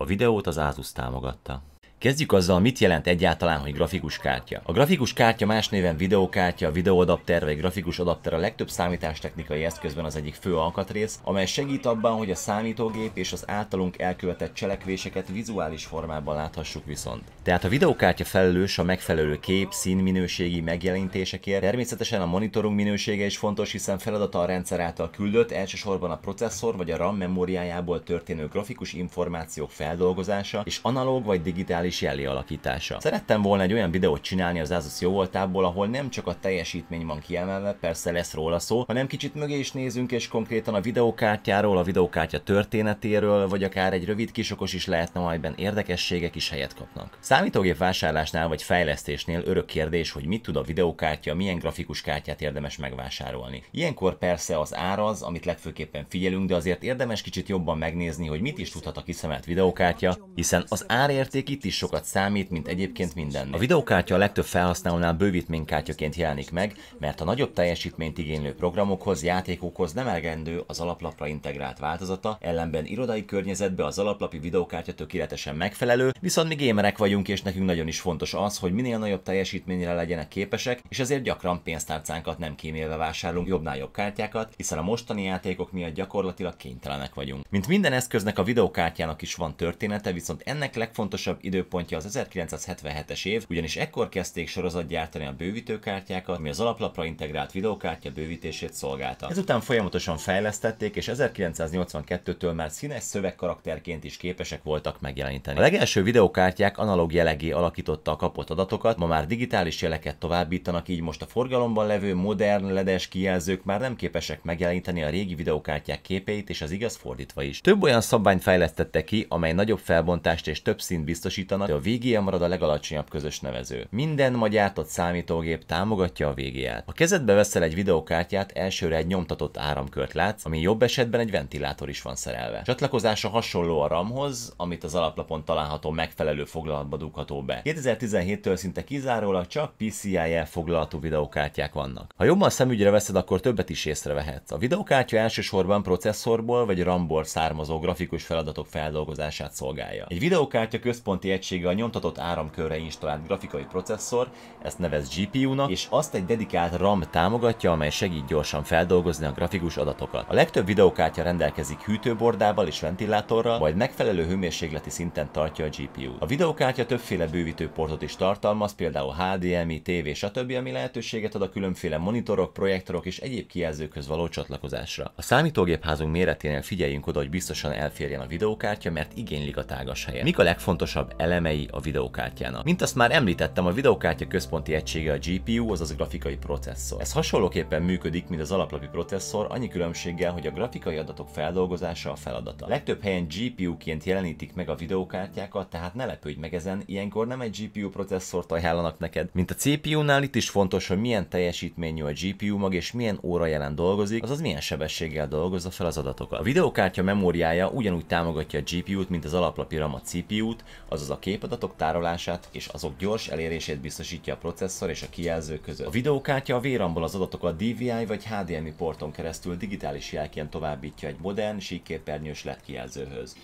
A videót az Asus támogatta. Kezdjük azzal, mit jelent egyáltalán, hogy grafikus kártya. A grafikus kártya más néven videókártya, videóadapter vagy grafikus adapter a legtöbb számítástechnikai eszközben az egyik fő alkatrész, amely segít abban, hogy a számítógép és az általunk elkövetett cselekvéseket vizuális formában láthassuk viszont. Tehát a videókártya felelős a megfelelő kép, színminőségi megjelenítésekért, természetesen a monitorunk minősége is fontos, hiszen feladata a rendszer által küldött, elsősorban a processzor vagy a RAM memóriájából történő grafikus információk feldolgozása és analóg vagy digitális digitális jelli alakítása. Szerettem volna egy olyan videót csinálni az Asus jóvoltából, ahol nem csak a teljesítmény van kiemelve, persze lesz róla szó, hanem kicsit mögé is nézünk, és konkrétan a videókártyáról, a videókártya történetéről, vagy akár egy rövid kisokos is lehetne, amelyben érdekességek is helyet kapnak. Számítógép vásárlásnál vagy fejlesztésnél örök kérdés, hogy mit tud a videókártya, milyen grafikus kártyát érdemes megvásárolni. Ilyenkor persze az ár az, amit legfőképpen figyelünk, de azért érdemes kicsit jobban megnézni, hogy mit is tudhat a kiszemelt videókártya, hiszen az árérték itt is sokat számít, mint egyébként minden. A videókártya a legtöbb felhasználónál bővítménykártyaként jelenik meg, mert a nagyobb teljesítményt igénylő programokhoz, játékokhoz nem elegendő az alaplapra integrált változata, ellenben irodai környezetbe az alaplapi videókártya tökéletesen megfelelő, viszont mi gémerek vagyunk, és nekünk nagyon is fontos az, hogy minél nagyobb teljesítményre legyenek képesek, és ezért gyakran pénztárcánkat nem kímélve vásárolunk jobbnál jobb kártyákat, hiszen a mostani játékok miatt gyakorlatilag kénytelenek vagyunk. Mint minden eszköznek a videókártyának is van története, viszont ennek legfontosabb idő időpontja az 1977-es év, ugyanis ekkor kezdték sorozat gyártani a bővítőkártyákat, ami az alaplapra integrált videókártya bővítését szolgálta. Ezután folyamatosan fejlesztették, és 1982-től már színes szövegkarakterként is képesek voltak megjeleníteni. A legelső videókártyák analóg jellegé alakította a kapott adatokat, ma már digitális jeleket továbbítanak, így most a forgalomban levő modern ledes kijelzők már nem képesek megjeleníteni a régi videókártyák képeit, és az igaz fordítva is. Több olyan szabványt fejlesztettek ki, amely nagyobb felbontást és több színt biztosítanak, de a VGA marad a legalacsonyabb közös nevező. Minden ma gyártott számítógép támogatja a VGA-t. Ha kezedbe veszel egy videokártyát, elsőre egy nyomtatott áramkört látsz, ami jobb esetben egy ventilátor is van szerelve. Csatlakozása hasonló a RAM-hoz, amit az alaplapon található megfelelő foglalatba dugható be. 2017-től szinte kizárólag csak PCI-jel foglalható videokártyák vannak. Ha jobban szemügyre veszed, akkor többet is észrevehetsz. A videokártya elsősorban processzorból vagy RAM-ból származó grafikus feladatok feldolgozását szolgálja. Egy videokártya központi egység egysége a nyomtatott áramkörre installált grafikai processzor, ezt nevez GPU-nak, és azt egy dedikált RAM támogatja, amely segít gyorsan feldolgozni a grafikus adatokat. A legtöbb videokártya rendelkezik hűtőbordával és ventilátorral, majd megfelelő hőmérsékleti szinten tartja a GPU. A videokártya többféle bővítő portot is tartalmaz, például HDMI, TV, stb., ami lehetőséget ad a különféle monitorok, projektorok és egyéb kijelzőkhöz való csatlakozásra. A számítógépházunk méreténél figyeljünk oda, hogy biztosan elférjen a videokártya, mert igénylik a tágas helye. Mik a legfontosabb elem elemei a videokártyának. Mint azt már említettem, a videokártya központi egysége a GPU, azaz a grafikai processzor. Ez hasonlóképpen működik, mint az alaplapi processzor, annyi különbséggel, hogy a grafikai adatok feldolgozása a feladata. Legtöbb helyen GPU-ként jelenítik meg a videokártyákat, tehát ne lepődj meg ezen, ilyenkor nem egy GPU processzort ajánlanak neked. Mint a CPU-nál itt is fontos, hogy milyen teljesítményű a GPU mag és milyen óra jelen dolgozik, azaz milyen sebességgel dolgozza fel az adatokat. A videokártya memóriája ugyanúgy támogatja a GPU-t, mint az alaplapi RAM a CPU-t, azaz a képadatok tárolását és azok gyors elérését biztosítja a processzor és a kijelző között. A videókártya a VRAM-ból az adatokat DVI vagy HDMI porton keresztül digitális jelként továbbítja egy modern, síkképernyős LED kijelzőhöz.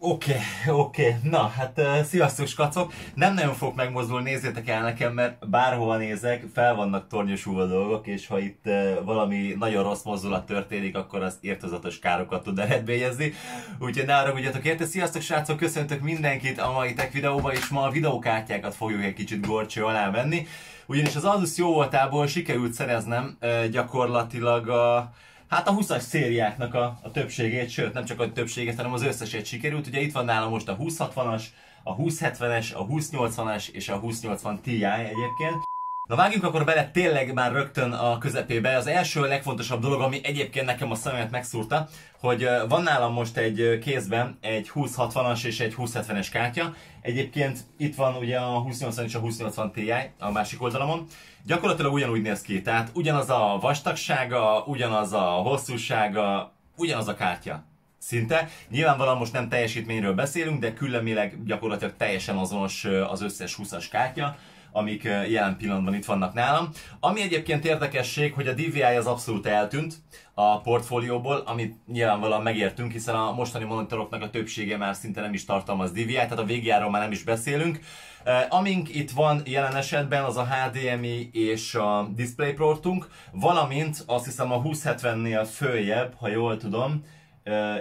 Oké, okay, oké. Okay. Na, hát uh, sziasztok skacok. Nem nagyon fogok megmozdulni, nézzétek el nekem, mert bárhova nézek, fel vannak tornyosulva dolgok, és ha itt uh, valami nagyon rossz mozdulat történik, akkor az értozatos károkat tud eredményezni. Úgyhogy ne arra tudjatok érte. Sziasztok srácok, köszöntök mindenkit a mai tech videóban, és ma a videókártyákat fogjuk egy kicsit gorcső alá venni. Ugyanis az Asus jó voltából sikerült szereznem uh, gyakorlatilag a hát a 20-as szériáknak a, a többségét, sőt nem csak a többséget, hanem az összesét sikerült. Ugye itt van nálam most a 2060-as, a 2070-es, a 2080-as és a 2080 Ti egyébként. Na vágjunk akkor bele tényleg már rögtön a közepébe. Az első legfontosabb dolog, ami egyébként nekem a szememet megszúrta, hogy van nálam most egy kézben egy 2060-as és egy 2070-es kártya. Egyébként itt van ugye a 2080 és a 2080 Ti a másik oldalamon. Gyakorlatilag ugyanúgy néz ki, tehát ugyanaz a vastagsága, ugyanaz a hosszúsága, ugyanaz a kártya szinte. Nyilvánvalóan most nem teljesítményről beszélünk, de küllemileg gyakorlatilag teljesen azonos az összes 20-as kártya. Amik jelen pillanatban itt vannak nálam. Ami egyébként érdekesség, hogy a DVI az abszolút eltűnt a portfólióból, amit nyilvánvalóan megértünk, hiszen a mostani monitoroknak a többsége már szinte nem is tartalmaz DVI, tehát a végjáról már nem is beszélünk. Amink itt van jelen esetben az a HDMI és a DisplayPortunk, valamint azt hiszem a 2070-nél följebb, ha jól tudom,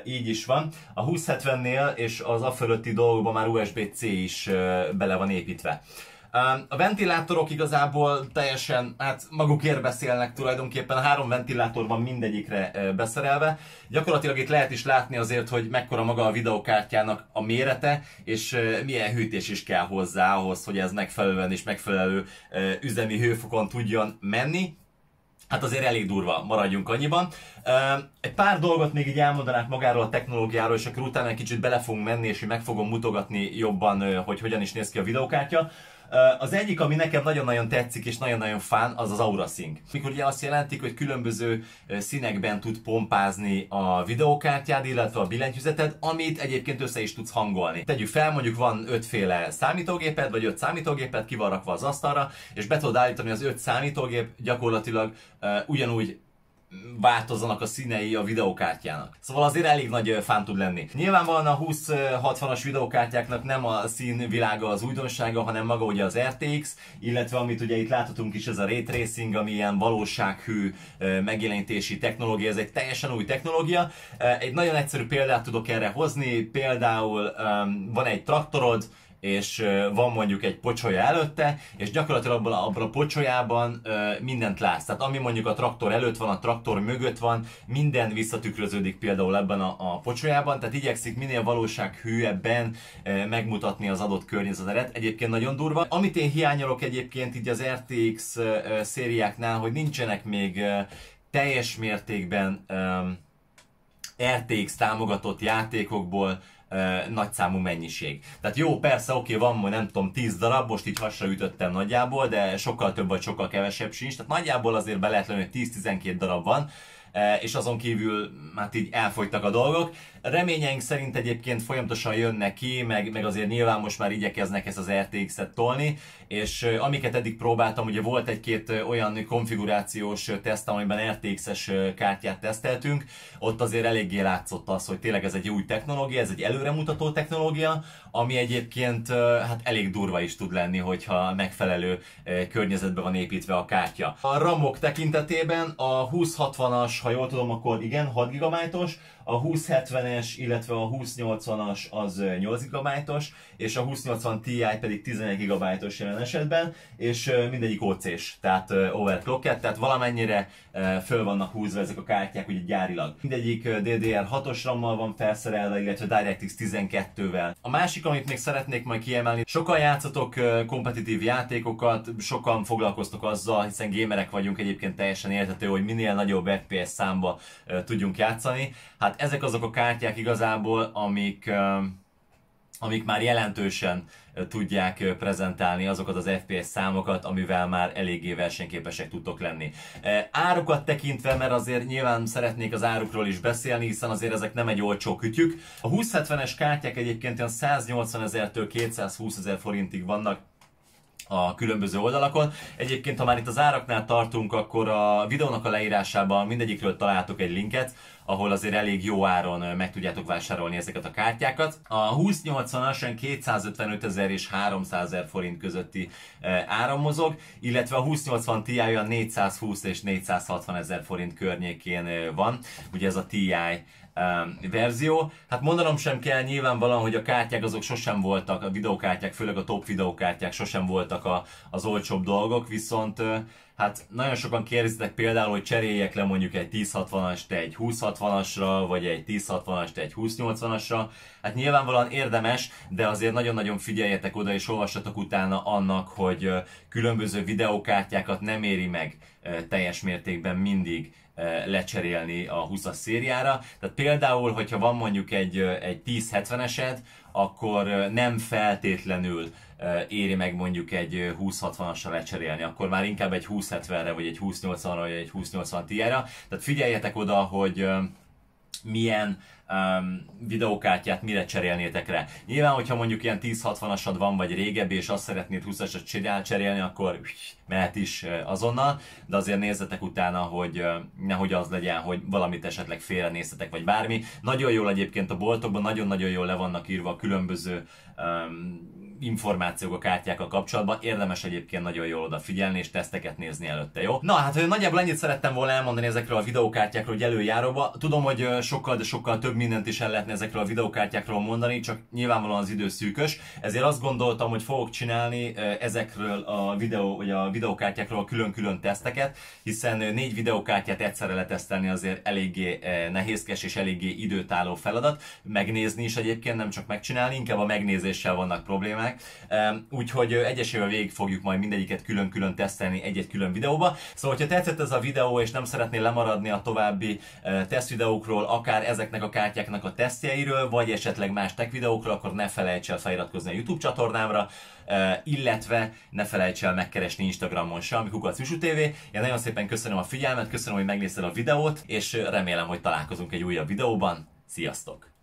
így is van. A 2070-nél és az a fölötti dolgokban már USB-C is bele van építve. A ventilátorok igazából teljesen, hát magukért beszélnek tulajdonképpen, három ventilátor van mindegyikre beszerelve. Gyakorlatilag itt lehet is látni azért, hogy mekkora maga a videokártyának a mérete, és milyen hűtés is kell hozzá ahhoz, hogy ez megfelelően és megfelelő üzemi hőfokon tudjon menni. Hát azért elég durva, maradjunk annyiban. Egy pár dolgot még így elmondanák magáról a technológiáról, és akkor utána egy kicsit bele fogunk menni, és meg fogom mutogatni jobban, hogy hogyan is néz ki a videokártya. Az egyik, ami nekem nagyon-nagyon tetszik és nagyon-nagyon fán, az az Aura Sync. Mikor ugye azt jelentik, hogy különböző színekben tud pompázni a videókártyád, illetve a billentyűzeted, amit egyébként össze is tudsz hangolni. Tegyük fel, mondjuk van ötféle számítógéped, vagy öt számítógéped, ki van rakva az asztalra, és be tudod állítani az öt számítógép gyakorlatilag ugyanúgy változzanak a színei a videokártyának. Szóval azért elég nagy fán tud lenni. Nyilvánvalóan a 2060-as videokártyáknak nem a színvilága az újdonsága, hanem maga ugye az RTX, illetve amit ugye itt láthatunk is, ez a Ray Tracing, ami ilyen valósághű megjelenítési technológia, ez egy teljesen új technológia. Egy nagyon egyszerű példát tudok erre hozni, például van egy traktorod, és van mondjuk egy pocsolya előtte, és gyakorlatilag abban a, abban a pocsolyában mindent látsz. Tehát ami mondjuk a traktor előtt van, a traktor mögött van, minden visszatükröződik például ebben a, a pocsolyában, tehát igyekszik minél valósághűebben megmutatni az adott környezetet. Egyébként nagyon durva. Amit én hiányolok egyébként így az RTX szériáknál, hogy nincsenek még teljes mértékben RTX támogatott játékokból nagyszámú mennyiség. Tehát jó, persze, oké, van majd nem tudom 10 darab, most így hasra ütöttem nagyjából, de sokkal több vagy sokkal kevesebb sincs, tehát nagyjából azért be lehet lenni, hogy 10-12 darab van, és azon kívül hát így elfogytak a dolgok. Reményeink szerint egyébként folyamatosan jönnek ki, meg, meg azért nyilván most már igyekeznek ezt az RTX-et tolni, és amiket eddig próbáltam, ugye volt egy-két olyan konfigurációs teszt, amiben RTX-es kártyát teszteltünk, ott azért eléggé látszott az, hogy tényleg ez egy új technológia, ez egy előremutató technológia, ami egyébként hát elég durva is tud lenni, hogyha megfelelő környezetben van építve a kártya. A RAM-ok tekintetében a 2060-as, ha jól tudom, akkor igen, 6 GB-os, a 2070-es, illetve a 2080-as az 8 GB-os, és a 2080 Ti pedig 11 GB-os jelen esetben, és mindegyik OC-s, tehát overclocked, tehát valamennyire föl vannak húzva ezek a kártyák ugye gyárilag. Mindegyik DDR6-os RAM-mal van felszerelve, illetve DirectX 12-vel. A másik, amit még szeretnék majd kiemelni, sokan játszatok kompetitív játékokat, sokan foglalkoztok azzal, hiszen gamerek vagyunk egyébként teljesen értető, hogy minél nagyobb FPS számba tudjunk játszani. Hát ezek azok a kártyák igazából, amik, amik már jelentősen tudják prezentálni azokat az FPS számokat, amivel már eléggé versenyképesek tudtok lenni. Árukat tekintve, mert azért nyilván szeretnék az árukról is beszélni, hiszen azért ezek nem egy olcsó kütyük. A 2070-es kártyák egyébként olyan 180 ezertől 220 ezer forintig vannak, a különböző oldalakon. Egyébként, ha már itt az áraknál tartunk, akkor a videónak a leírásában mindegyikről találtok egy linket, ahol azért elég jó áron meg tudjátok vásárolni ezeket a kártyákat. A 2080-as 255 ezer és 300 ezer forint közötti áram mozog, illetve a 2080 Ti olyan 420 és 460 ezer forint környékén van. Ugye ez a Ti verzió. Hát mondanom sem kell nyilvánvalóan, hogy a kártyák azok sosem voltak, a videókártyák, főleg a top videókártyák sosem voltak a, az olcsóbb dolgok, viszont hát nagyon sokan kérdeztek például, hogy cseréljek le mondjuk egy 1060-ast egy 2060-asra, vagy egy 1060-ast egy 2080-asra. Hát nyilvánvalóan érdemes, de azért nagyon-nagyon figyeljetek oda és olvassatok utána annak, hogy különböző videókártyákat nem éri meg teljes mértékben mindig lecserélni a 20-as szériára. Tehát például, hogyha van mondjuk egy, egy 1070-esed, akkor nem feltétlenül éri meg mondjuk egy 2060-asra lecserélni, akkor már inkább egy 2070-re, vagy egy 2080-ra, vagy egy 2080 Ti-re. Tehát figyeljetek oda, hogy milyen um, videókártyát mire cserélnétek rá. Nyilván, hogyha mondjuk ilyen 1060-asad van, vagy régebbi, és azt szeretnéd 20-asat cserélni, akkor mehet is azonnal, de azért nézzetek utána, hogy nehogy az legyen, hogy valamit esetleg félrenéztetek, vagy bármi. Nagyon jól egyébként a boltokban, nagyon-nagyon jól le vannak írva a különböző um, információk a kártyákkal kapcsolatban. Érdemes egyébként nagyon jól odafigyelni és teszteket nézni előtte, jó? Na hát nagyjából ennyit szerettem volna elmondani ezekről a videókártyákról, hogy előjáróba. Tudom, hogy sokkal, de sokkal több mindent is el lehetne ezekről a videókártyákról mondani, csak nyilvánvalóan az idő szűkös. Ezért azt gondoltam, hogy fogok csinálni ezekről a videó, vagy a videókártyákról külön-külön teszteket, hiszen négy videókártyát egyszerre letesztelni azért eléggé nehézkes és eléggé időtálló feladat. Megnézni is egyébként, nem csak megcsinálni, inkább a megnézéssel vannak problémák. Úgyhogy egyesével végig fogjuk majd mindegyiket külön-külön tesztelni egy-egy külön videóba. Szóval, hogyha tetszett ez a videó, és nem szeretnél lemaradni a további tesztvideókról, akár ezeknek a kártyáknak a tesztjeiről, vagy esetleg más tech videókról, akkor ne felejts el feliratkozni a YouTube csatornámra, illetve ne felejts el megkeresni Instagramon se, ami Kukac TV. Én nagyon szépen köszönöm a figyelmet, köszönöm, hogy megnézted a videót, és remélem, hogy találkozunk egy újabb videóban. Sziasztok!